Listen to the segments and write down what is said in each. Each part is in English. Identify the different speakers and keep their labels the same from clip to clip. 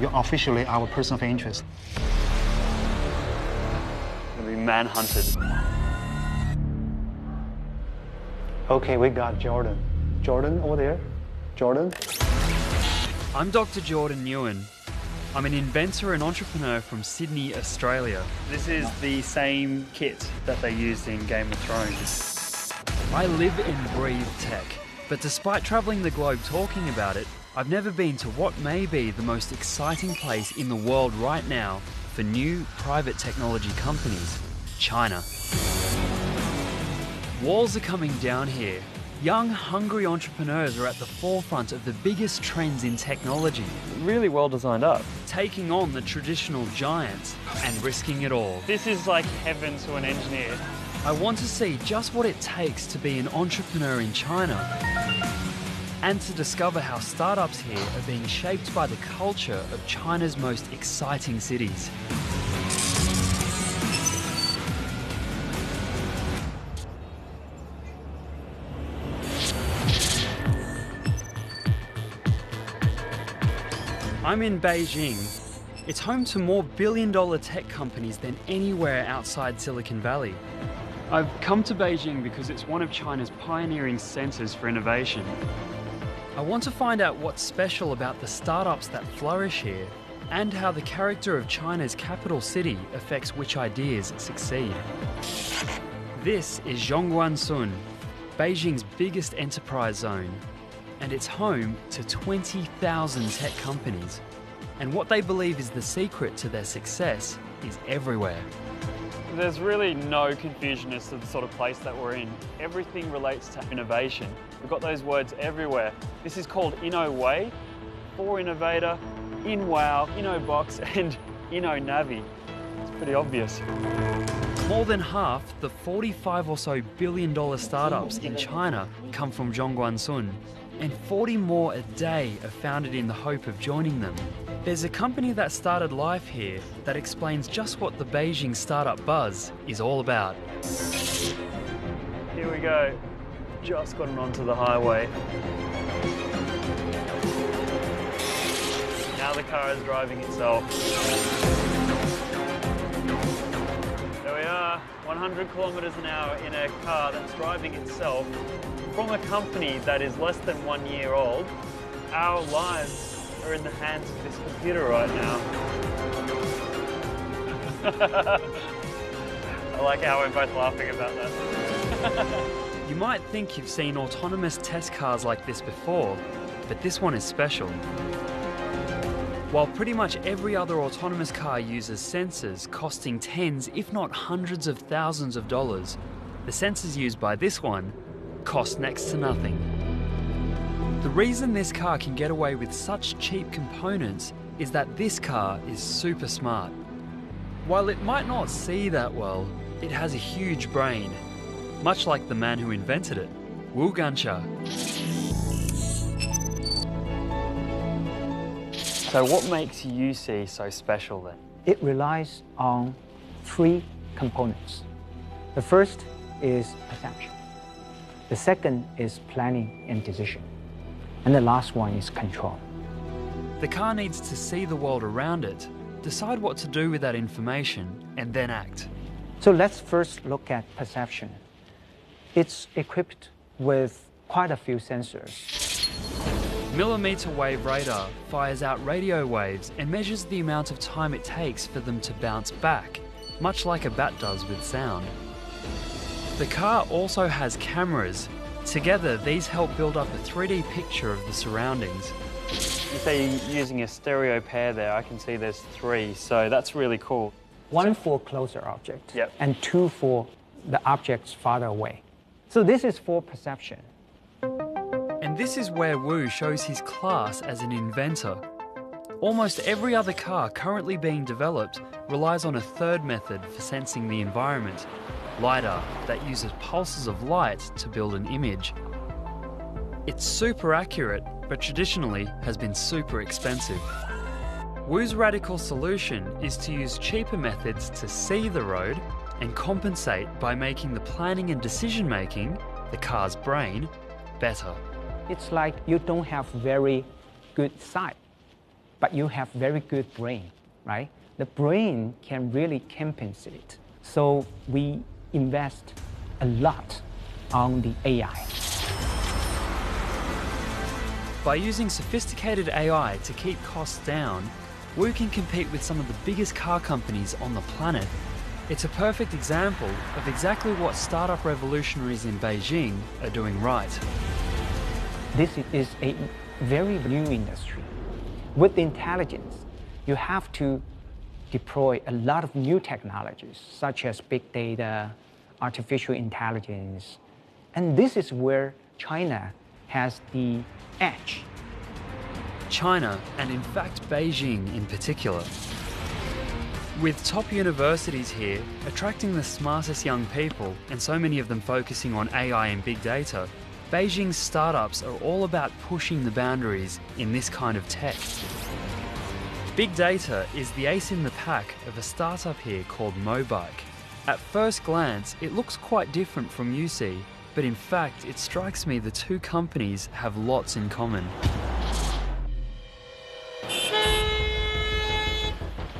Speaker 1: You're officially our person of interest.
Speaker 2: Gonna be manhunted.
Speaker 1: Okay, we got Jordan. Jordan over there. Jordan.
Speaker 2: I'm Dr. Jordan Nguyen. I'm an inventor and entrepreneur from Sydney, Australia. This is the same kit that they used in Game of Thrones. I live and breathe tech, but despite travelling the globe talking about it, I've never been to what may be the most exciting place in the world right now for new private technology companies China. Walls are coming down here. Young, hungry entrepreneurs are at the forefront of the biggest trends in technology. Really well designed up. Taking on the traditional giants and risking it all. This is like heaven to an engineer. I want to see just what it takes to be an entrepreneur in China and to discover how startups here are being shaped by the culture of China's most exciting cities. I'm in Beijing. It's home to more billion dollar tech companies than anywhere outside Silicon Valley. I've come to Beijing because it's one of China's pioneering centers for innovation. I want to find out what's special about the startups that flourish here and how the character of China's capital city affects which ideas succeed. This is Zhongguancun, Beijing's biggest enterprise zone, and it's home to 20,000 tech companies. And what they believe is the secret to their success is everywhere. There's really no confusion as to the sort of place that we're in. Everything relates to innovation. We've got those words everywhere. This is called InnoWay, for Innovator, InWow, InnoBox, and InnoNavi. It's pretty obvious. More than half the 45 or so billion dollar startups in China come from Zhongguancun, and 40 more a day are founded in the hope of joining them. There's a company that started life here that explains just what the Beijing startup buzz is all about. Here we go. Just gotten onto the highway. Now the car is driving itself. Are, 100 kilometers an hour in a car that's driving itself from a company that is less than one year old. Our lives are in the hands of this computer right now. I like how we're both laughing about that. you might think you've seen autonomous test cars like this before, but this one is special. While pretty much every other autonomous car uses sensors costing tens, if not hundreds of thousands of dollars, the sensors used by this one cost next to nothing. The reason this car can get away with such cheap components is that this car is super smart. While it might not see that well, it has a huge brain, much like the man who invented it, Wu Gansha. So what makes UISEE so special then?
Speaker 3: It relies on three components. The first is perception. The second is planning and decision. And the last one is control.
Speaker 2: The car needs to see the world around it, decide what to do with that information, and then act.
Speaker 3: So let's first look at perception. It's equipped with quite a few sensors.
Speaker 2: Millimeter wave radar fires out radio waves and measures the amount of time it takes for them to bounce back, much like a bat does with sound. The car also has cameras. Together, these help build up a 3D picture of the surroundings. You say you're using a stereo pair there. I can see there's three, so that's really cool.
Speaker 3: One for closer objects
Speaker 2: Yep.
Speaker 3: and two for the objects farther away. So this is for perception.
Speaker 2: And this is where Wu shows his class as an inventor. Almost every other car currently being developed relies on a third method for sensing the environment LiDAR, that uses pulses of light to build an image. It's super accurate, but traditionally has been super expensive. Wu's radical solution is to use cheaper methods to see the road and compensate by making the planning and decision making, the car's brain, better.
Speaker 3: It's like you don't have very good sight. but you have very good brain, right? The brain can really compensate. So we invest a lot on the AI.
Speaker 2: By using sophisticated AI to keep costs down, we can compete with some of the biggest car companies on the planet. It's a perfect example of exactly what startup revolutionaries in Beijing are doing right.
Speaker 3: This is a very new industry. With intelligence, you have to deploy a lot of new technologies, such as big data, artificial intelligence. And this is where China has the edge.
Speaker 2: China, and in fact Beijing in particular. With top universities here attracting the smartest young people and so many of them focusing on AI and big data, Beijing's startups are all about pushing the boundaries in this kind of tech. Big data is the ace in the pack of a startup here called Mobike. At first glance, it looks quite different from UISEE, but in fact, it strikes me the two companies have lots in common.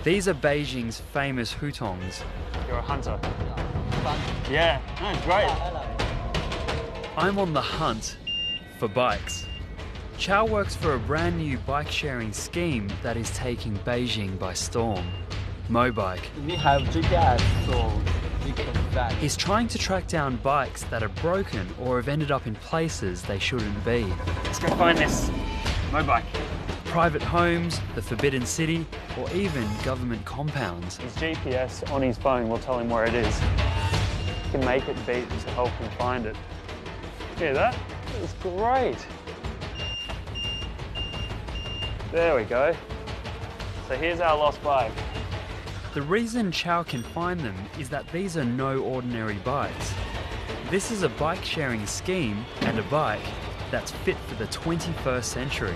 Speaker 2: These are Beijing's famous hutongs.
Speaker 1: You're a hunter. Yeah, no, great.
Speaker 2: I'm on the hunt for bikes. Chow works for a brand new bike sharing scheme that is taking Beijing by storm. Mobike.
Speaker 4: We have GPS, so we can track.
Speaker 2: He's trying to track down bikes that are broken or have ended up in places they shouldn't be.
Speaker 1: Let's go find this mobike.
Speaker 2: Private homes, the Forbidden City, or even government compounds.
Speaker 1: His GPS on his phone will tell him where it is. He can make it beep to help him find it. Hear that? It's great. There we go. So here's our lost bike.
Speaker 2: The reason Chow can find them is that these are no ordinary bikes. This is a bike sharing scheme and a bike that's fit for the 21st century.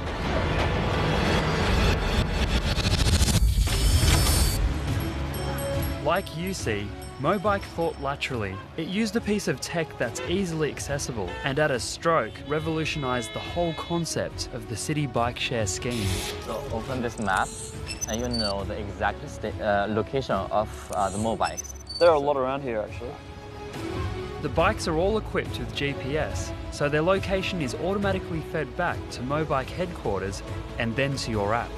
Speaker 2: Like UISEE, Mobike thought laterally. It used a piece of tech that's easily accessible and at a stroke revolutionized the whole concept of the city bike share scheme.
Speaker 4: So open this map, and you know the exact sta- uh, location of uh, the mobiles.
Speaker 1: There are a lot around here actually.
Speaker 2: The bikes are all equipped with GPS, so their location is automatically fed back to Mobike headquarters and then to your app.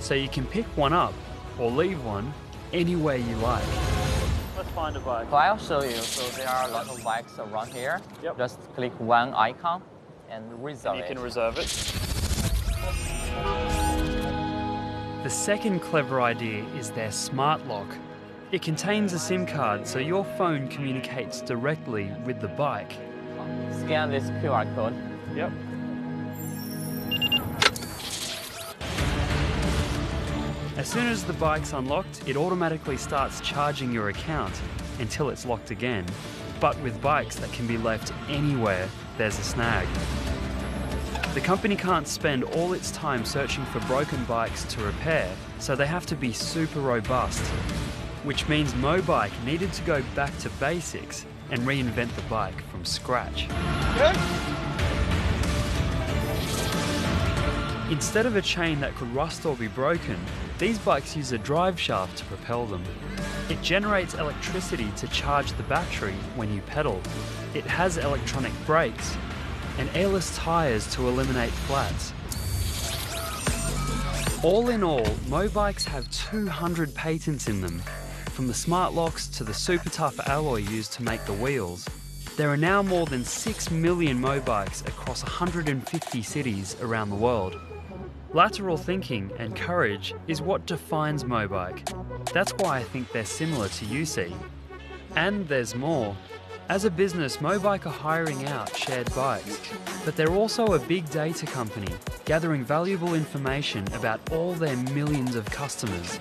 Speaker 2: So you can pick one up or leave one anywhere you like.
Speaker 1: Let's find a bike.
Speaker 4: So I'll show you. So there are a lot of bikes around here.
Speaker 1: Yep.
Speaker 4: Just click one icon and reserve
Speaker 1: You
Speaker 4: it.
Speaker 1: can reserve it.
Speaker 2: The second clever idea is their smart lock. It contains a SIM card so your phone communicates directly with the bike.
Speaker 4: Scan this QR code.
Speaker 1: Yep.
Speaker 2: As soon as the bike's unlocked, it automatically starts charging your account until it's locked again. But with bikes that can be left anywhere, there's a snag. The company can't spend all its time searching for broken bikes to repair, so they have to be super robust. Which means Mobike needed to go back to basics and reinvent the bike from scratch. Instead of a chain that could rust or be broken, these bikes use a drive shaft to propel them. It generates electricity to charge the battery when you pedal. It has electronic brakes and airless tyres to eliminate flats. All in all, Mobikes have 200 patents in them, from the smart locks to the super tough alloy used to make the wheels. There are now more than 6 million Mobikes across 150 cities around the world. Lateral thinking and courage is what defines Mobike. That's why I think they're similar to UISEE. And there's more. As a business, Mobike are hiring out shared bikes, but they're also a big data company, gathering valuable information about all their millions of customers.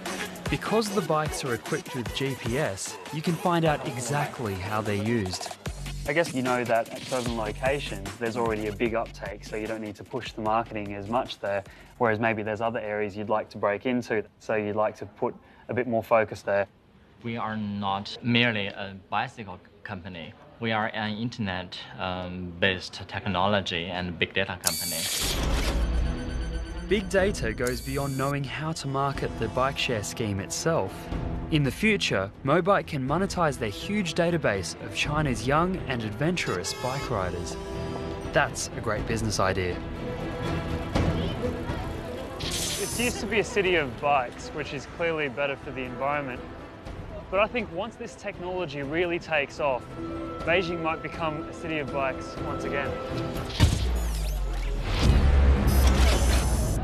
Speaker 2: Because the bikes are equipped with GPS, you can find out exactly how they're used.
Speaker 1: I guess you know that at certain locations there's already a big uptake, so you don't need to push the marketing as much there. Whereas maybe there's other areas you'd like to break into, so you'd like to put a bit more focus there.
Speaker 5: We are not merely a bicycle company. We are an internet um, based technology and big data company.
Speaker 2: Big data goes beyond knowing how to market the bike share scheme itself. In the future, Mobike can monetize their huge database of China's young and adventurous bike riders. That's a great business idea.
Speaker 1: It used to be a city of bikes, which is clearly better for the environment. But I think once this technology really takes off, Beijing might become a city of bikes once again.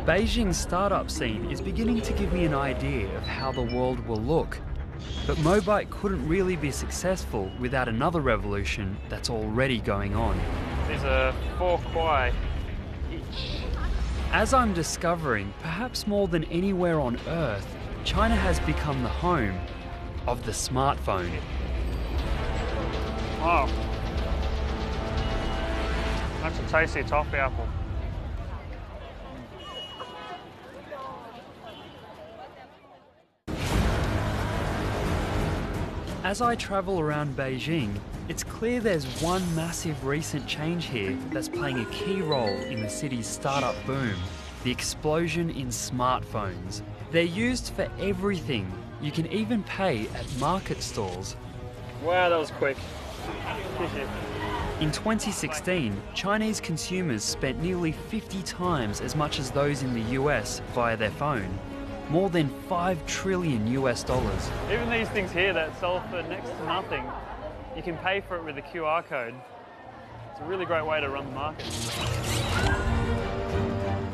Speaker 2: Beijing's startup scene is beginning to give me an idea of how the world will look. But Mobike couldn't really be successful without another revolution that's already going on.
Speaker 1: These are four kwai each.
Speaker 2: As I'm discovering, perhaps more than anywhere on Earth, China has become the home of the smartphone.
Speaker 1: Wow. That's a tasty toffee apple.
Speaker 2: As I travel around Beijing, it's clear there's one massive recent change here that's playing a key role in the city's startup boom the explosion in smartphones. They're used for everything. You can even pay at market stalls.
Speaker 1: Wow, that was quick.
Speaker 2: In 2016, Chinese consumers spent nearly 50 times as much as those in the US via their phone. More than 5 trillion US dollars.
Speaker 1: Even these things here that sell for next to nothing, you can pay for it with a QR code. It's a really great way to run the market.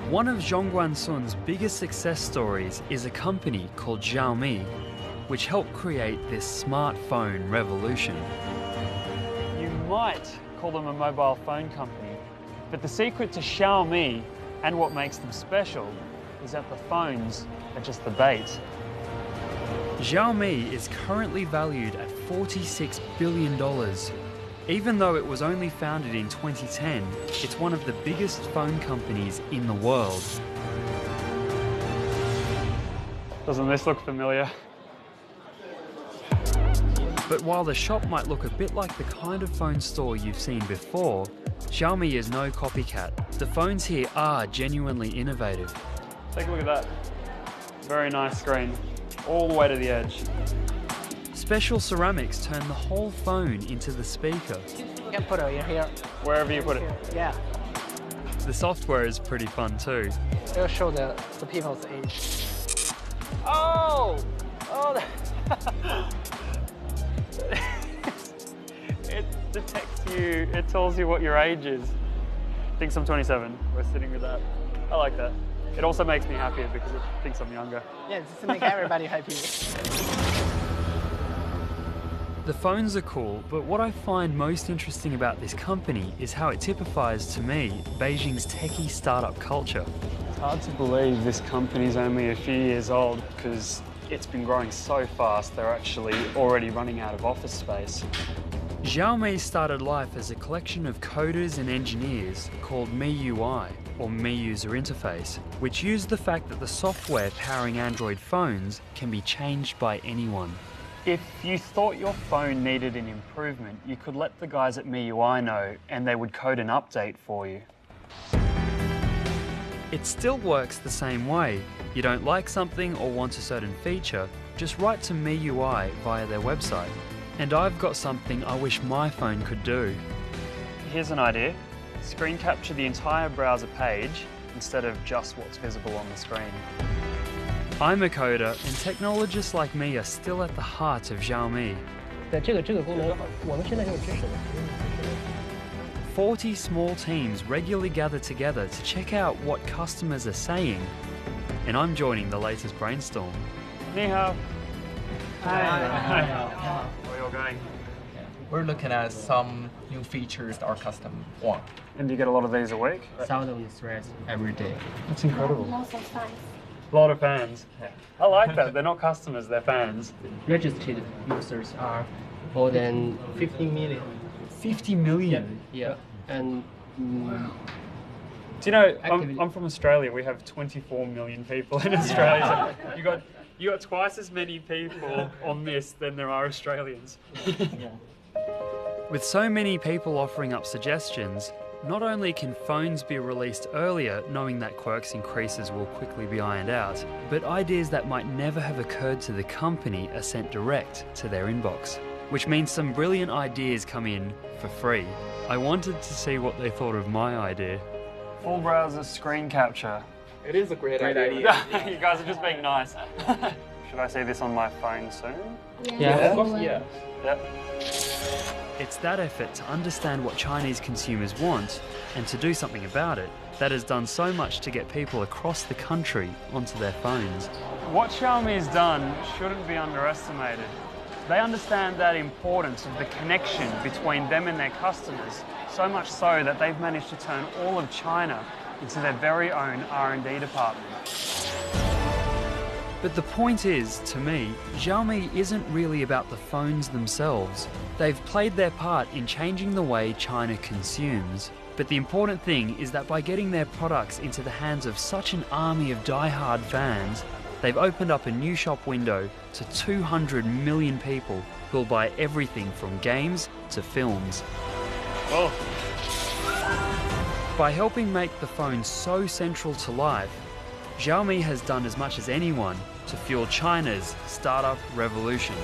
Speaker 2: One of Zhongguancun's biggest success stories is a company called Xiaomi, which helped create this smartphone revolution.
Speaker 1: You might call them a mobile phone company, but the secret to Xiaomi and what makes them special is that the phones are just the bait.
Speaker 2: Xiaomi is currently valued at $46 billion. Even though it was only founded in 2010, it's one of the biggest phone companies in the world.
Speaker 1: Doesn't this look familiar?
Speaker 2: But while the shop might look a bit like the kind of phone store you've seen before, Xiaomi is no copycat. The phones here are genuinely innovative.
Speaker 1: Take a look at that. Very nice screen, all the way to the edge.
Speaker 2: Special ceramics turn the whole phone into the speaker.
Speaker 3: You can put it in here.
Speaker 1: Wherever you put it.
Speaker 3: Yeah,
Speaker 2: The software is pretty fun too.
Speaker 3: it'll show the, the people's age.
Speaker 1: Oh! Oh! it detects you, it tells you what your age is. I think I'm 27. We're sitting with that. I like that. It also makes me happier because it thinks I'm younger.
Speaker 3: Yeah, just to make everybody happy.
Speaker 2: The phones are cool, but what I find most interesting about this company is how it typifies to me Beijing's techie startup culture.
Speaker 1: It's hard to believe this company's only a few years old because it's been growing so fast they're actually already running out of office space.
Speaker 2: Xiaomi started life as a collection of coders and engineers called MIUI, or Mi User Interface, which used the fact that the software powering Android phones can be changed by anyone.
Speaker 1: If you thought your phone needed an improvement, you could let the guys at MIUI know and they would code an update for you.
Speaker 2: It still works the same way. You don't like something or want a certain feature, just write to MIUI via their website. And I've got something I wish my phone could do.
Speaker 1: Here's an idea. Screen capture the entire browser page instead of just what's visible on the screen.
Speaker 2: I'm a coder, and technologists like me are still at the heart of Xiaomi. 40 small teams regularly gather together to check out what customers are saying, and I'm joining the latest brainstorm.
Speaker 1: 你好。
Speaker 3: Hi.
Speaker 1: Where you all going?
Speaker 6: We're looking at some new features that our customer want.
Speaker 1: And do you get a lot of these a week?
Speaker 6: Thousand threads every day.
Speaker 1: That's incredible.
Speaker 7: Lots of fans.
Speaker 1: A lot of fans. I like that. They're not customers, they're fans.
Speaker 8: registered users are more than 50 million.
Speaker 2: 50 million?
Speaker 8: Yeah, and mm,
Speaker 1: Do you know, I'm, I'm from Australia. We have 24 million people in Australia. So you got you got twice as many people on this than there are Australians.
Speaker 2: With so many people offering up suggestions, not only can phones be released earlier, knowing that quirks and creases will quickly be ironed out, but ideas that might never have occurred to the company are sent direct to their inbox, which means some brilliant ideas come in for free. I wanted to see what they thought of my idea.
Speaker 1: Full browser screen capture.
Speaker 6: It is a great, idea.
Speaker 1: you guys are just being nice. Should I see this on my phone soon?
Speaker 8: Yeah.
Speaker 6: Of course, yeah.
Speaker 1: Yep.
Speaker 2: It's that effort to understand what Chinese consumers want and to do something about it that has done so much to get people across the country onto their phones.
Speaker 1: What Xiaomi's done shouldn't be underestimated. They understand that importance of the connection between them and their customers, so much so that they've managed to turn all of China into their very own R&D department.
Speaker 2: But the point is, to me, Xiaomi isn't really about the phones themselves. They've played their part in changing the way China consumes. But the important thing is that by getting their products into the hands of such an army of die-hard fans, they've opened up a new shop window to 200 million people who'll buy everything from games to films. By helping make the phone so central to life, Xiaomi has done as much as anyone to fuel China's startup revolution.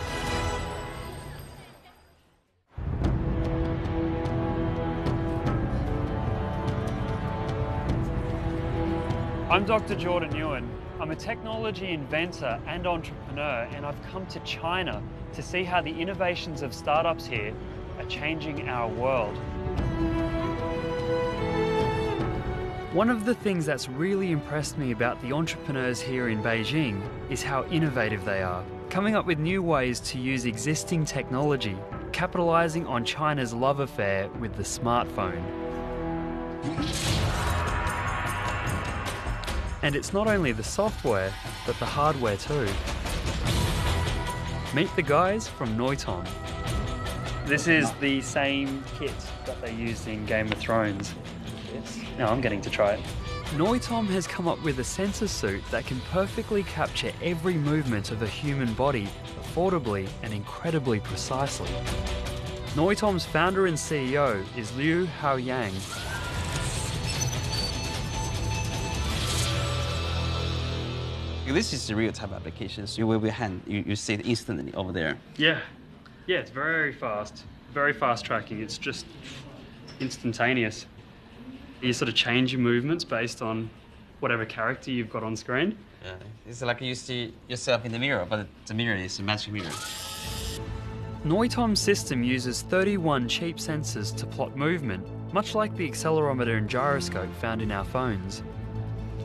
Speaker 1: I'm Dr. Jordan Nguyen. I'm a technology inventor and entrepreneur, and I've come to China to see how the innovations of startups here are changing our world.
Speaker 2: One of the things that's really impressed me about the entrepreneurs here in Beijing is how innovative they are, coming up with new ways to use existing technology, capitalizing on China's love affair with the smartphone. And it's not only the software, but the hardware too. Meet the guys from Noitom.
Speaker 1: This is the same kit that they used in Game of Thrones. Now I'm getting to try it.
Speaker 2: Noitom has come up with a sensor suit that can perfectly capture every movement of a human body affordably and incredibly precisely. Noitom's founder and CEO is Liu Haoyang.
Speaker 7: This is the real-time applications. You wave your hand, you, you see it instantly over there.
Speaker 1: Yeah. Yeah, it's very fast. Very fast tracking. It's just instantaneous. You sort of change your movements based on whatever character you've got on screen.
Speaker 7: Yeah, it's like you see yourself in the mirror, but the mirror is a magic mirror.
Speaker 2: Noitom's system uses 31 cheap sensors to plot movement, much like the accelerometer and gyroscope found in our phones.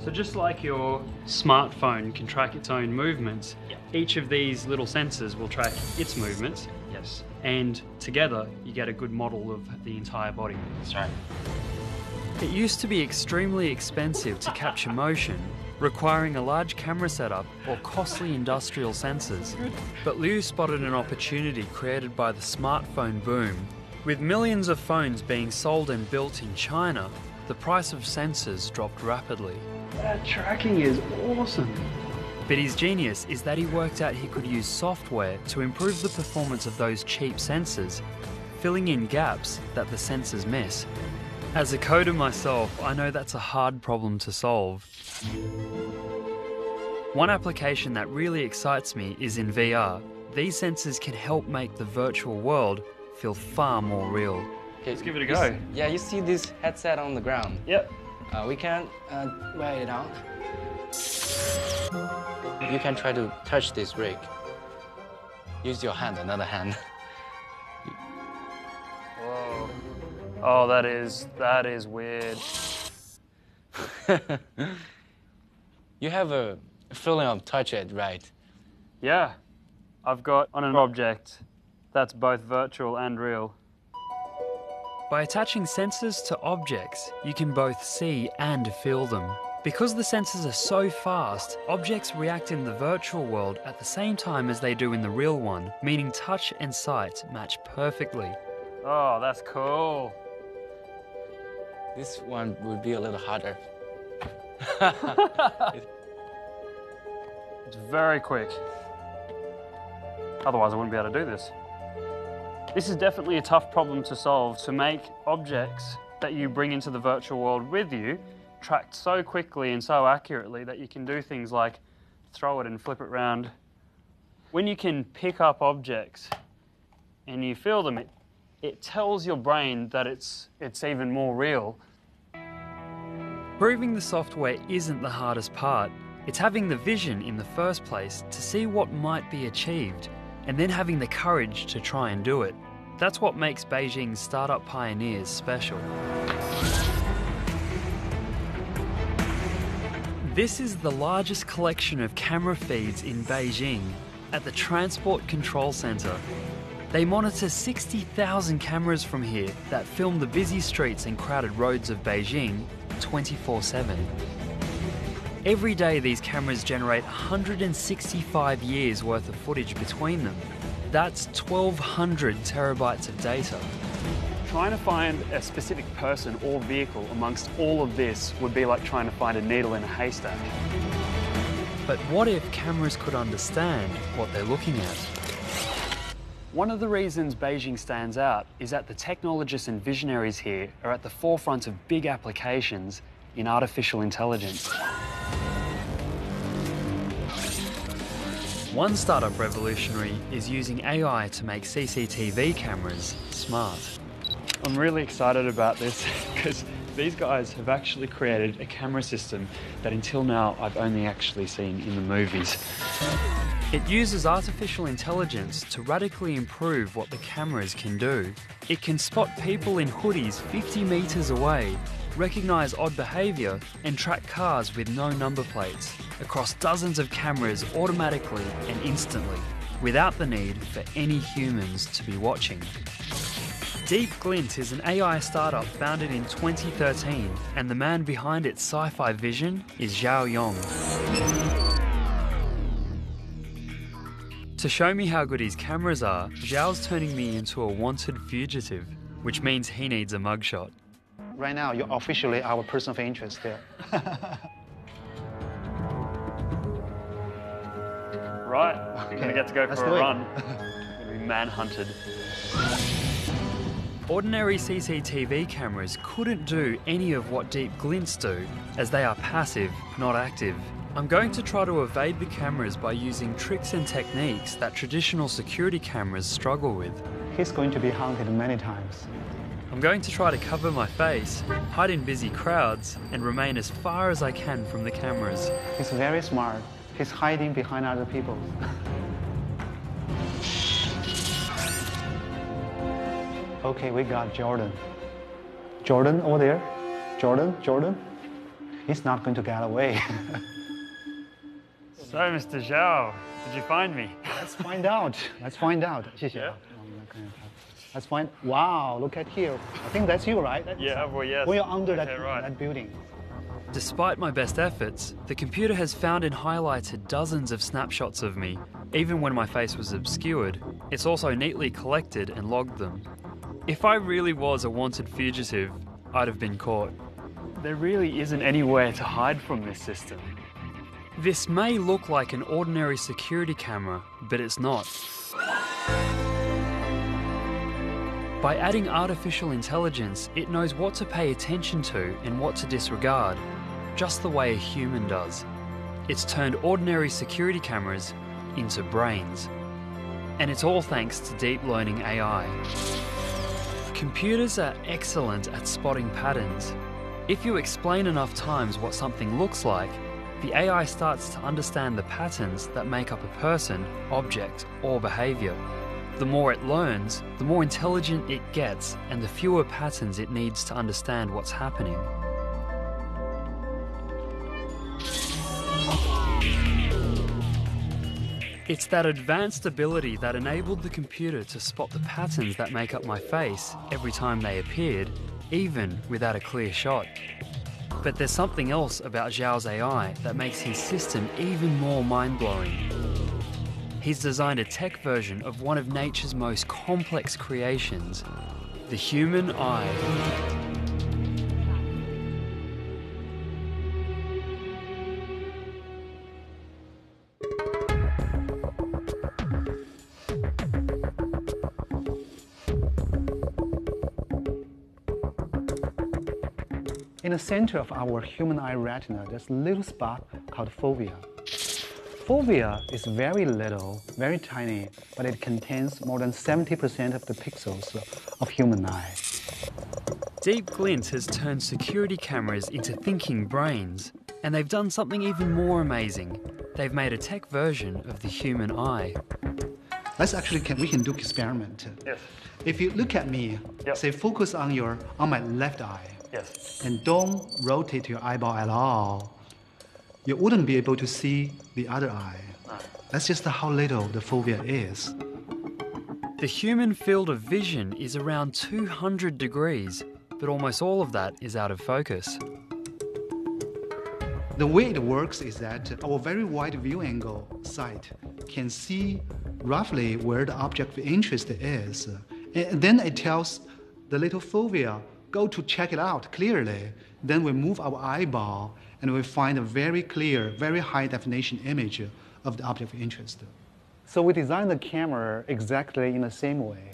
Speaker 1: So just like your smartphone can track its own movements, each of these little sensors will track its movements. Yes. And together you get a good model of the entire body.
Speaker 7: That's right.
Speaker 2: It used to be extremely expensive to capture motion, requiring a large camera setup or costly industrial sensors. But Liu spotted an opportunity created by the smartphone boom. With millions of phones being sold and built in China, the price of sensors dropped rapidly.
Speaker 1: That tracking is awesome.
Speaker 2: But his genius is that he worked out he could use software to improve the performance of those cheap sensors, filling in gaps that the sensors miss. As a coder myself, I know that's a hard problem to solve. One application that really excites me is in VR. These sensors can help make the virtual world feel far more real.
Speaker 8: Okay,
Speaker 1: Let's give it a
Speaker 8: you
Speaker 1: go.
Speaker 8: Yeah, you see this headset on the ground.
Speaker 1: Yep.
Speaker 8: Uh, we can uh, wear it out. You can try to touch this rig. Use your hand, another hand.
Speaker 1: Oh, that is that is weird.
Speaker 8: You have a feeling of touch it, right?
Speaker 1: Yeah. I've got on an object that's both virtual and real.
Speaker 2: By attaching sensors to objects, you can both see and feel them. Because the sensors are so fast, objects react in the virtual world at the same time as they do in the real one, meaning touch and sight match perfectly.
Speaker 1: Oh, that's cool.
Speaker 8: This one would be a little harder.
Speaker 1: It's very quick. Otherwise, I wouldn't be able to do this. This is definitely a tough problem to solve to make objects
Speaker 2: that you bring into the virtual world with you tracked so quickly and so accurately that you can do things like throw it and flip it round. When you can pick up objects and you feel them, it, it tells your brain that it's, it's even more real. Proving the software isn't the hardest part. It's having the vision in the first place to see what might be achieved and then having the courage to try and do it. That's what makes Beijing's startup pioneers special. This is the largest collection of camera feeds in Beijing at the Transport Control Center. They monitor 60,000 cameras from here that film the busy streets and crowded roads of Beijing 24 7. Every day, these cameras generate 165 years worth of footage between them. That's 1,200 terabytes of data. Trying to find a specific person or vehicle amongst all of this would be like trying to find a needle in a haystack. But what if cameras could understand what they're looking at? One of the reasons Beijing stands out is that the technologists and visionaries here are at the forefront of big applications in artificial intelligence. One startup revolutionary is using AI to make CCTV cameras smart. I'm really excited about this because these guys have actually created a camera system that until now I've only actually seen in the movies. It uses artificial intelligence to radically improve what the cameras can do. It can spot people in hoodies 50 metres away, recognise odd behaviour, and track cars with no number plates across dozens of cameras automatically and instantly, without the need for any humans to be watching. Deep Glint is an AI startup founded in 2013, and the man behind its sci fi vision is Zhao Yong. To show me how good his cameras are, Zhao's turning me into a wanted fugitive, which means he needs a mugshot.
Speaker 9: Right now, you're officially our person of interest there.
Speaker 2: right, I'm gonna get to go
Speaker 9: let's
Speaker 2: for a
Speaker 9: it.
Speaker 2: run. I'm gonna be manhunted. Ordinary CCTV cameras couldn't do any of what Deep Glints do, as they are passive, not active. I'm going to try to evade the cameras by using tricks and techniques that traditional security cameras struggle with.
Speaker 9: He's going to be hunted many times.
Speaker 2: I'm going to try to cover my face, hide in busy crowds, and remain as far as I can from the cameras.
Speaker 9: He's very smart. He's hiding behind other people. okay, we got Jordan. Jordan over there. Jordan, Jordan. He's not going to get away.
Speaker 2: so, Mr. Zhao, did you find me?
Speaker 9: Let's find out. Let's find out. Yeah. Let's find. Wow, look at here. I think that's you, right? That's
Speaker 2: yeah, well, yes.
Speaker 9: We're under
Speaker 2: okay, that, right.
Speaker 9: that building.
Speaker 2: Despite my best efforts, the computer has found and highlighted dozens of snapshots of me, even when my face was obscured. It's also neatly collected and logged them. If I really was a wanted fugitive, I'd have been caught. There really isn't anywhere to hide from this system. This may look like an ordinary security camera, but it's not. By adding artificial intelligence, it knows what to pay attention to and what to disregard, just the way a human does. It's turned ordinary security cameras into brains. And it's all thanks to deep learning AI. Computers are excellent at spotting patterns. If you explain enough times what something looks like, the AI starts to understand the patterns that make up a person, object, or behaviour. The more it learns, the more intelligent it gets, and the fewer patterns it needs to understand what's happening. It's that advanced ability that enabled the computer to spot the patterns that make up my face every time they appeared, even without a clear shot. But there's something else about Zhao's AI that makes his system even more mind blowing. He's designed a tech version of one of nature's most complex creations the human eye.
Speaker 9: The center of our human eye retina, there's a little spot called fovea. Fovea is very little, very tiny, but it contains more than 70% of the pixels of human eye.
Speaker 2: Deep Glint has turned security cameras into thinking brains, and they've done something even more amazing. They've made a tech version of the human eye.
Speaker 9: Let's actually can we can do experiment.
Speaker 1: Yes.
Speaker 9: If you look at me,
Speaker 1: Yep.
Speaker 9: say focus on your on my left eye,
Speaker 1: Yes.
Speaker 9: and don't rotate your eyeball at all, you wouldn't be able to see the other eye. Ah. That's just how little the fovea is.
Speaker 2: The human field of vision is around 200 degrees, but almost all of that is out of focus.
Speaker 9: The way it works is that our very wide view angle sight can see roughly where the object of interest is. And then it tells the little fovea, go to check it out clearly. Then we move our eyeball and we find a very clear, very high definition image of the object of interest. So we designed the camera exactly in the same way.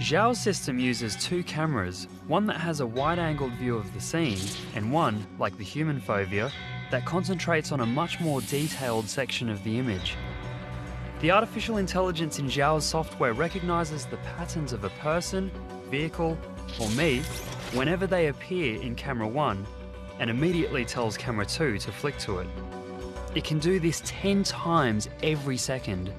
Speaker 2: Zhao's system uses two cameras, one that has a wide-angled view of the scene, and one, like the human fovea, that concentrates on a much more detailed section of the image. The artificial intelligence in Zhao's software recognizes the patterns of a person, vehicle, or me whenever they appear in camera 1 and immediately tells camera 2 to flick to it. It can do this 10 times every second.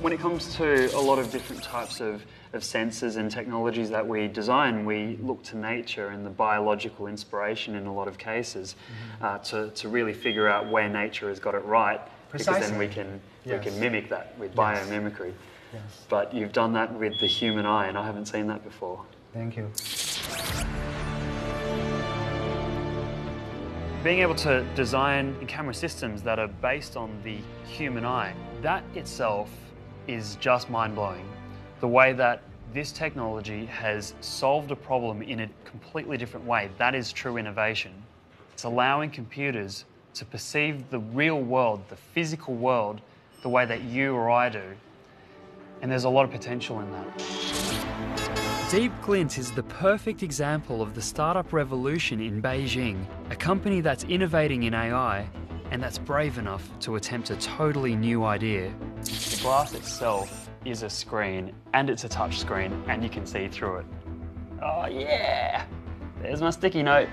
Speaker 1: When it comes to a lot of different types of, of sensors and technologies that we design, we look to nature and the biological inspiration in a lot of cases uh, to, to really figure out where nature has got it right. Because then we can,
Speaker 9: Yes.
Speaker 1: we can mimic that with
Speaker 9: Yes.
Speaker 1: biomimicry. But you've done that with the human eye, and I haven't seen that before.
Speaker 9: Thank you.
Speaker 2: Being able to design camera systems that are based on the human eye, that itself is just mind blowing. The way that this technology has solved a problem in a completely different way, that is true innovation. It's allowing computers to perceive the real world, the physical world, the way that you or I do. And there's a lot of potential in that. Deep Glint is the perfect example of the startup revolution in Beijing, a company that's innovating in AI and that's brave enough to attempt a totally new idea. The glass itself is a screen and it's a touch screen and you can see through it. Oh yeah! There's my sticky note.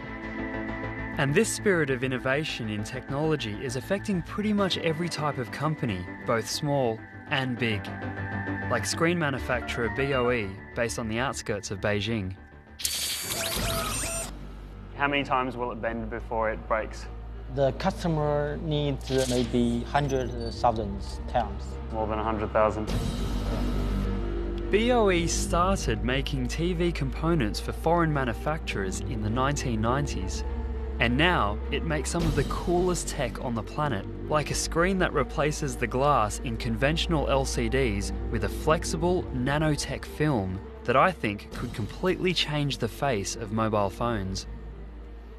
Speaker 2: And this spirit of innovation in technology is affecting pretty much every type of company, both small and big. Like screen manufacturer BOE, based on the outskirts of Beijing. How many times will it bend before it breaks?
Speaker 10: The customer needs maybe hundred thousand times.
Speaker 1: More than 100,000.
Speaker 2: BOE started making TV components for foreign manufacturers in the 1990s. And now it makes some of the coolest tech on the planet, like a screen that replaces the glass in conventional LCDs with a flexible nanotech film that I think could completely change the face of mobile phones.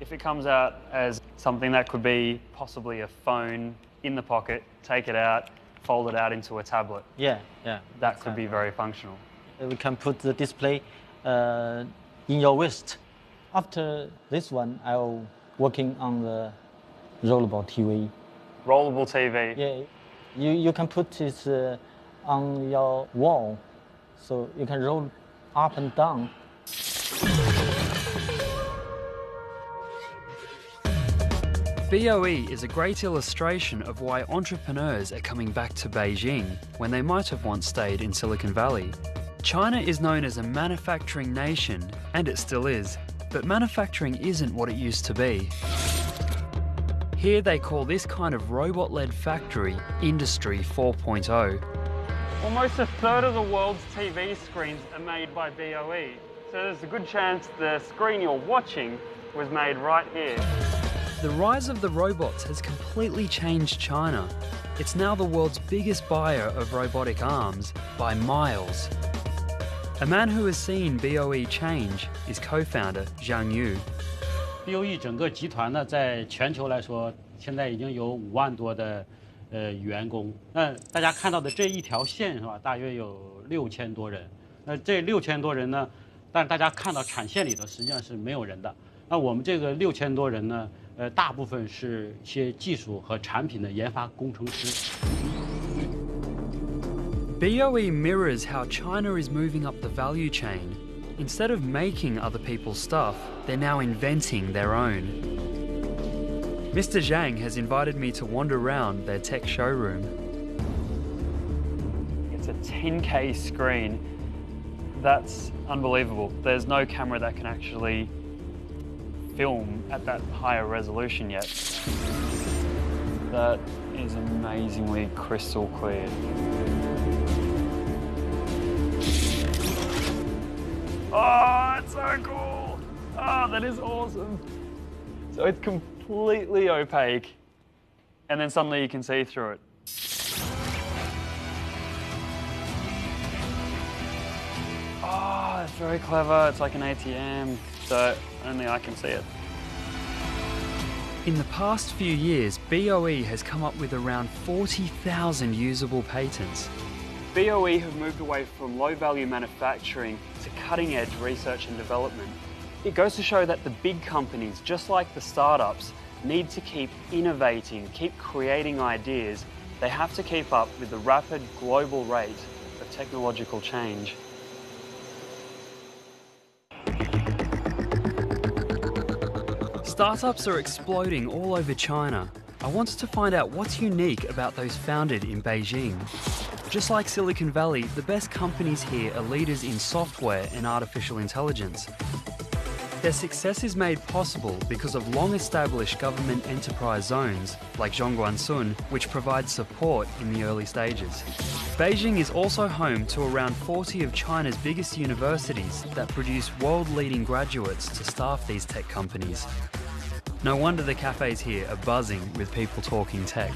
Speaker 2: If it comes out as something that could be possibly a phone in the pocket, take it out, fold it out into a tablet,
Speaker 10: Yeah, yeah.
Speaker 2: that could be very functional.
Speaker 10: We can put the display uh, in your wrist. After this one, I'll working on the rollable TV.
Speaker 2: Rollable TV.
Speaker 10: Yeah, you, you can put this uh, on your wall, so you can roll up and down.
Speaker 2: BOE is a great illustration of why entrepreneurs are coming back to Beijing when they might have once stayed in Silicon Valley. China is known as a manufacturing nation, and it still is, but manufacturing isn't what it used to be. Here they call this kind of robot led factory Industry 4.0. Almost a third of the world's TV screens are made by BOE, so there's a good chance the screen you're watching was made right here. The rise of the robots has completely changed China. It's now the world's biggest buyer of robotic arms by miles. A man who has seen BOE change is co founder Zhang Yu.
Speaker 11: BOE E 整个集团呢，在全球来说，现在已经有五万多的呃员工。那大家看到的这一条线是吧，大约有六千多人。 那这六千多人呢，但是大家看到产线里头实际上是没有人的。那我们这个六千多人呢， 呃，大部分是一些技术和产品的研发工程师。
Speaker 2: BOE mirrors how China is moving up the value chain. Instead of making other people's stuff, they're now inventing their own. Mr. Zhang has invited me to wander around their tech showroom. It's a 10K screen. That's unbelievable. There's no camera that can actually film at that higher resolution yet. That is amazingly crystal clear. Oh, it's so cool! Oh, that is awesome. So it's completely opaque, and then suddenly you can see through it. Oh, it's very clever. It's like an ATM, so only I can see it. In the past few years, BOE has come up with around 40,000 usable patents. BOE have moved away from low value manufacturing to cutting edge research and development. It goes to show that the big companies, just like the startups, need to keep innovating, keep creating ideas. They have to keep up with the rapid global rate of technological change. Startups are exploding all over China. I wanted to find out what's unique about those founded in Beijing. Just like Silicon Valley, the best companies here are leaders in software and artificial intelligence. Their success is made possible because of long established government enterprise zones, like Zhongguancun, which provide support in the early stages. Beijing is also home to around 40 of China's biggest universities that produce world leading graduates to staff these tech companies. No wonder the cafes here are buzzing with people talking tech.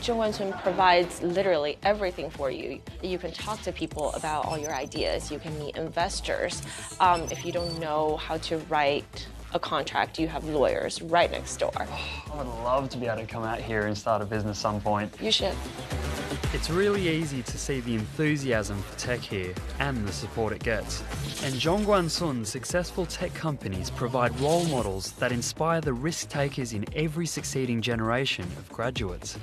Speaker 12: Zhongguancun provides literally everything for you. You can talk to people about all your ideas. You can meet investors. Um, if you don't know how to write a contract, you have lawyers right next door.
Speaker 2: I would love to be able to come out here and start a business some point.
Speaker 12: You should.
Speaker 2: It's really easy to see the enthusiasm for tech here and the support it gets. And Zhongguancun's successful tech companies provide role models that inspire the risk takers in every succeeding generation of graduates.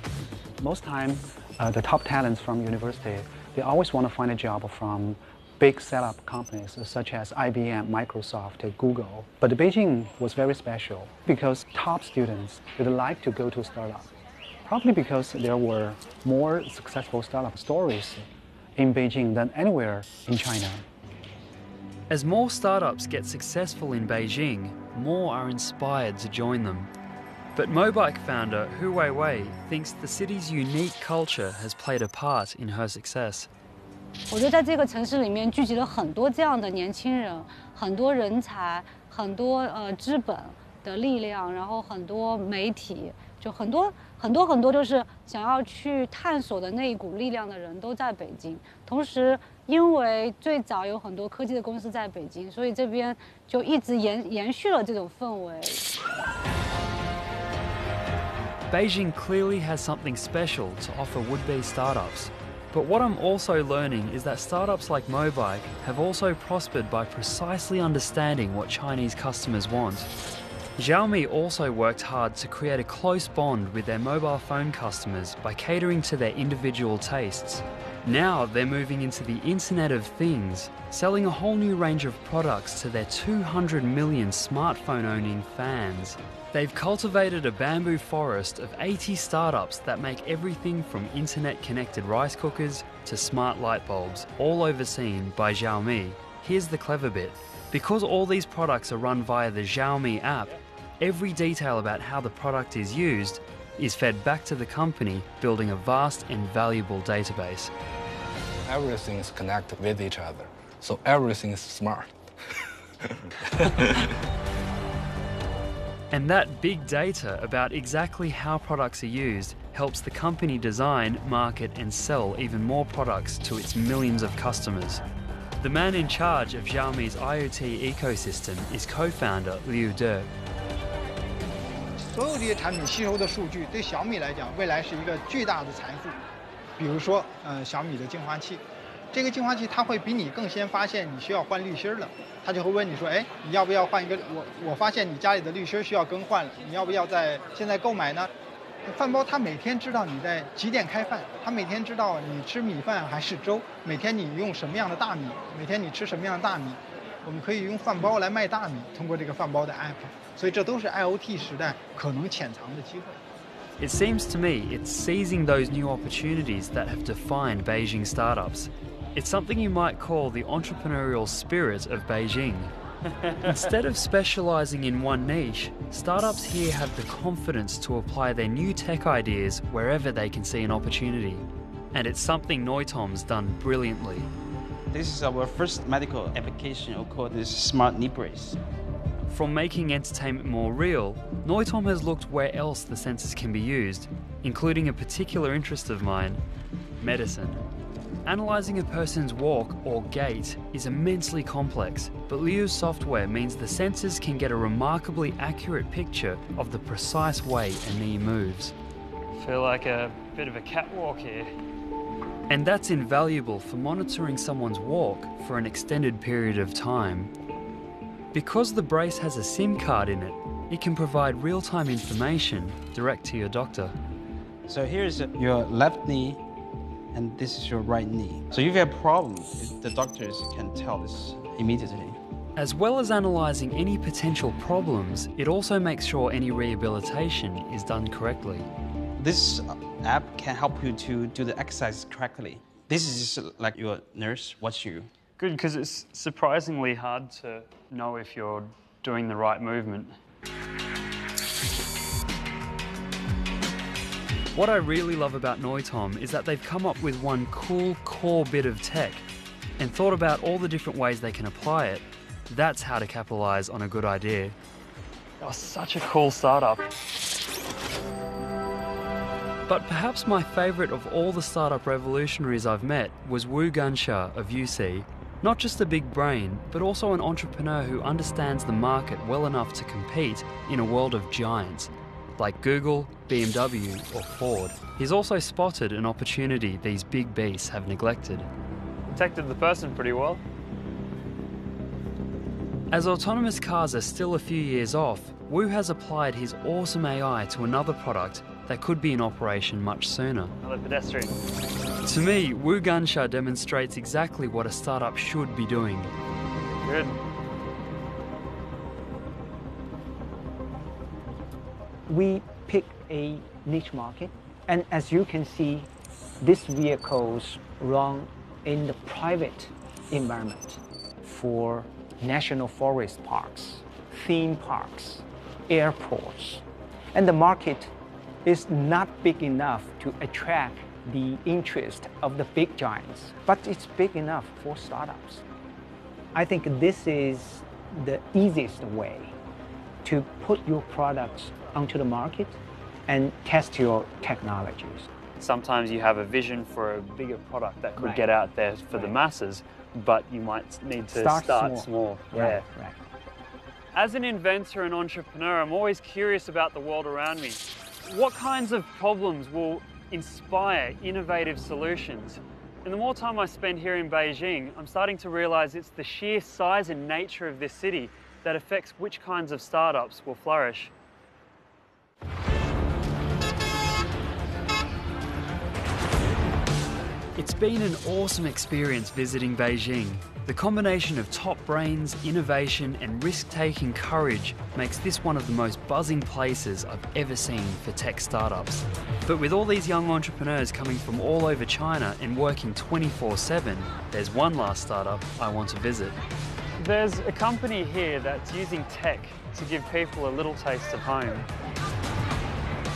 Speaker 13: Most time, uh, the top talents from university, they always want to find a job from big setup companies such as IBM, Microsoft, Google. But Beijing was very special because top students would like to go to startup Probably because there were more successful startup stories in Beijing than anywhere in China.
Speaker 2: As more startups get successful in Beijing, more are inspired to join them. But Mobike founder Hu Weiwei thinks the city's unique culture has played a part in her success.
Speaker 14: 我觉得在这个城市里面聚集了很多这样的年轻人，很多人才，很多呃资本的力量，然后很多媒体，就很多 很多很多，就是想要去探索的那一股力量的人都在北京。同时，因为最早有很多科技的公司在北京，所以这边就一直延延续了这种氛围。
Speaker 2: Beijing clearly has something special to offer would-be startups. But what I'm also learning is that startups like Mobike have also prospered by precisely understanding what Chinese customers want. Xiaomi also worked hard to create a close bond with their mobile phone customers by catering to their individual tastes. Now they're moving into the Internet of Things, selling a whole new range of products to their 200 million smartphone owning fans. They've cultivated a bamboo forest of 80 startups that make everything from internet connected rice cookers to smart light bulbs, all overseen by Xiaomi. Here's the clever bit because all these products are run via the Xiaomi app, every detail about how the product is used is fed back to the company, building a vast and valuable database.
Speaker 15: Everything is connected with each other, so everything is smart.
Speaker 2: And that big data about exactly how products are used helps the company design, market, and sell even more products to its millions of customers. The man in charge of Xiaomi's IoT ecosystem is co founder Liu De.
Speaker 16: 所有这些产品吸收的数据，对小米来讲，未来是一个巨大的财富。比如说，呃，小米的净化器，这个净化器它会比你更先发现你需要换滤芯儿了，它就会问你说，哎，你要不要换一个？我我发现你家里的滤芯需要更换了，你要不要在现在购买呢？饭包它每天知道你在几点开饭，它每天知道你吃米饭还是粥，每天你用什么样的大米，每天你吃什么样的大米，我们可以用饭包来卖大米，通过这个饭包的 app，所以这都是 IOT 时代可能潜藏的机会。
Speaker 2: It seems to me it's seizing those new opportunities that have defined Beijing startups. It's something you might call the entrepreneurial spirit of Beijing. Instead of specializing in one niche, startups here have the confidence to apply their new tech ideas wherever they can see an opportunity. And it's something Noitom's done brilliantly.
Speaker 7: This is our first medical application called this smart knee brace.
Speaker 2: From making entertainment more real, Noitom has looked where else the sensors can be used, including a particular interest of mine medicine. Analysing a person's walk or gait is immensely complex, but Liu's software means the sensors can get a remarkably accurate picture of the precise way a knee moves.
Speaker 1: Feel like a bit of a catwalk here.
Speaker 2: And that's invaluable for monitoring someone's walk for an extended period of time. Because the brace has a SIM card in it, it can provide real time information direct to your doctor.
Speaker 7: So here's your left knee and this is your right knee. So if you have a problem, the doctors can tell this immediately.
Speaker 2: As well as analysing any potential problems, it also makes sure any rehabilitation is done correctly.
Speaker 7: This app can help you to do the exercise correctly. This is just like your nurse watch you.
Speaker 1: Good, because it's surprisingly hard to know if you're doing the right movement.
Speaker 2: What I really love about Noitom is that they've come up with one cool core bit of tech and thought about all the different ways they can apply it. That's how to capitalize on a good idea.
Speaker 1: That was such a cool startup.
Speaker 2: But perhaps my favourite of all the startup revolutionaries I've met was Wu Gansha of UISEE. Not just a big brain, but also an entrepreneur who understands the market well enough to compete in a world of giants like Google, BMW, or Ford. He's also spotted an opportunity these big beasts have neglected.
Speaker 1: Detected the person pretty well.
Speaker 2: As autonomous cars are still a few years off, Wu has applied his awesome AI to another product that could be in operation much sooner.
Speaker 1: Another pedestrian.
Speaker 2: To me, Wu Gansha demonstrates exactly what a startup should be doing.
Speaker 1: Good.
Speaker 3: we pick a niche market. And as you can see, these vehicles run in the private environment for national forest parks, theme parks, airports. And the market is not big enough to attract the interest of the big giants, but it's big enough for startups. I think this is the easiest way to put your products onto the market and test your technologies.
Speaker 1: Sometimes you have a vision for a bigger product that could
Speaker 3: Right.
Speaker 1: get out there for the masses, but you might need to
Speaker 3: Start
Speaker 1: start,
Speaker 3: small.
Speaker 1: small.
Speaker 3: Right,
Speaker 1: Yeah.
Speaker 3: right.
Speaker 1: As an inventor and entrepreneur, I'm always curious about the world around me. What kinds of problems will inspire innovative solutions? And the more time I spend here in Beijing, I'm starting to realize it's the sheer size and nature of this city that affects which kinds of startups will flourish.
Speaker 2: It's been an awesome experience visiting Beijing. The combination of top brains, innovation, and risk taking courage makes this one of the most buzzing places I've ever seen for tech startups. But with all these young entrepreneurs coming from all over China and working 24 7, there's one last startup I want to visit.
Speaker 1: There's a company here that's using tech to give people a little taste of home.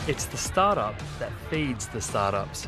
Speaker 2: It's the startup that feeds the startups.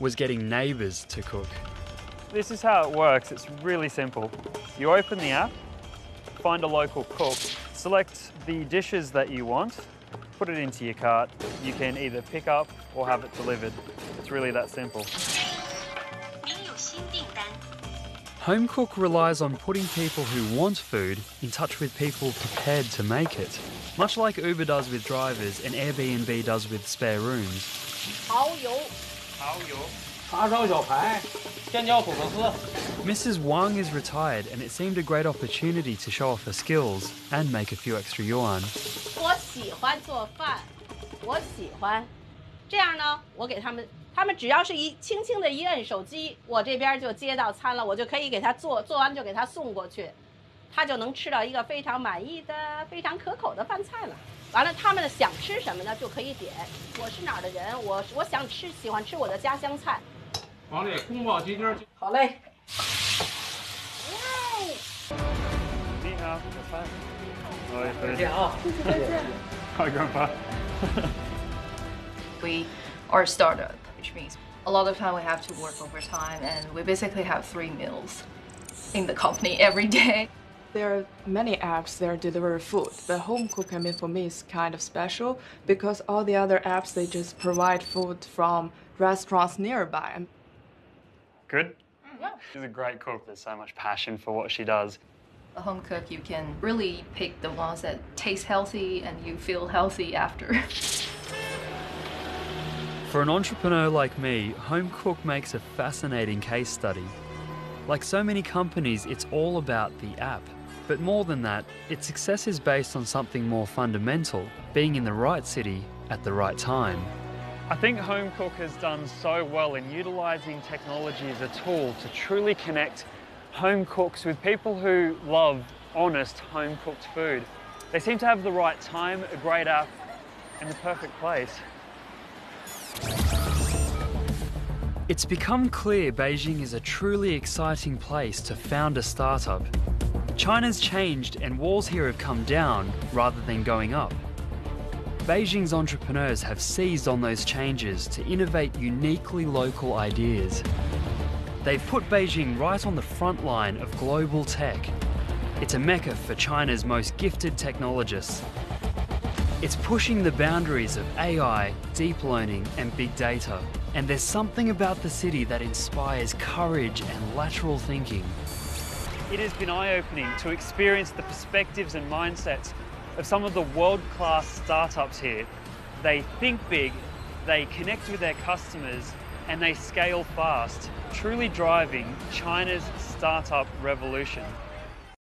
Speaker 2: was getting neighbours to cook.
Speaker 1: This is how it works. It's really simple. You open the app, find a local cook, select the dishes that you want, put it into your cart. You can either pick up or have it delivered. It's really that simple.
Speaker 2: Homecook relies on putting people who want food in touch with people prepared to make it. Much like Uber does with drivers and Airbnb does with spare rooms.
Speaker 17: 蚝油，
Speaker 1: 蚝油，
Speaker 11: 叉烧小排，尖椒土豆丝。
Speaker 2: Mrs. Wang is retired and it seemed a great opportunity to show off her skills and make a few extra yuan.
Speaker 17: 我喜欢做饭，我喜欢。这样呢，我给他们，他们只要是一轻轻的一摁手机，我这边就接到餐了，我就可以给他做，做完就给他送过去，他就能吃到一个非常满意的、非常可口的饭菜了。 完了，他们想吃什么呢，就可以点。我是哪儿的人，我我想吃，喜欢吃我的家乡菜。
Speaker 11: 往里宫保鸡丁。
Speaker 17: 好嘞。
Speaker 1: 你好，有饭。
Speaker 17: 再见啊。
Speaker 1: 再见。Hi, Grandpa.
Speaker 18: We are a startup, which means a lot of time we have to work overtime, and we basically have three meals in the company every day.
Speaker 19: There are many apps that deliver food, but home cook I mean for me is kind of special because all the other apps they just provide food from restaurants nearby.
Speaker 1: Good? Mm, yeah. She's a great cook. There's so much passion for what she does.
Speaker 18: A home cook, you can really pick the ones that taste healthy and you feel healthy after.
Speaker 2: For an entrepreneur like me, Home Cook makes a fascinating case study. Like so many companies, it's all about the app. But more than that, its success is based on something more fundamental being in the right city at the right time.
Speaker 1: I think Homecook has done so well in utilising technology as a tool to truly connect home cooks with people who love honest home cooked food. They seem to have the right time, a great app, and the perfect place.
Speaker 2: It's become clear Beijing is a truly exciting place to found a startup. China's changed and walls here have come down rather than going up. Beijing's entrepreneurs have seized on those changes to innovate uniquely local ideas. They've put Beijing right on the front line of global tech. It's a mecca for China's most gifted technologists. It's pushing the boundaries of AI, deep learning, and big data. And there's something about the city that inspires courage and lateral thinking.
Speaker 1: It has been eye opening to experience the perspectives and mindsets of some of the world class startups here. They think big, they connect with their customers, and they scale fast, truly driving China's startup revolution.